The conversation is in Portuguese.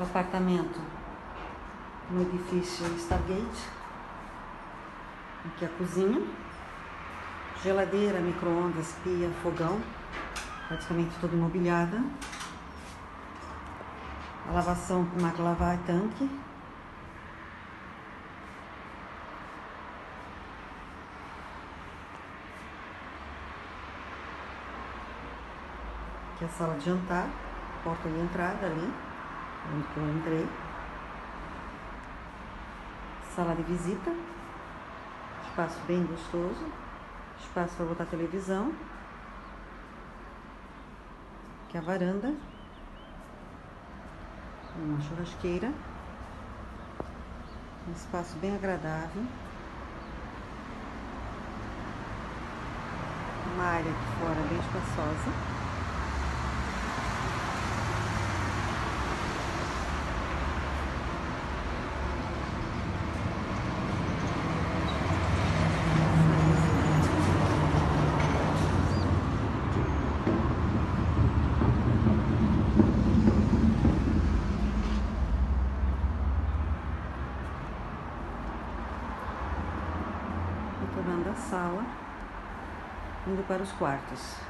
o apartamento no edifício Stargate. Aqui a cozinha, geladeira, micro-ondas, pia, fogão, praticamente toda imobiliada. A lavação com máquina lavar e tanque. Aqui é a sala de jantar, porta de entrada ali, onde eu entrei. Sala de visita, espaço bem gostoso, espaço para botar televisão. É a varanda, uma churrasqueira, um espaço bem agradável. Uma área aqui fora bem espaçosa. Retornando à sala, indo para os quartos.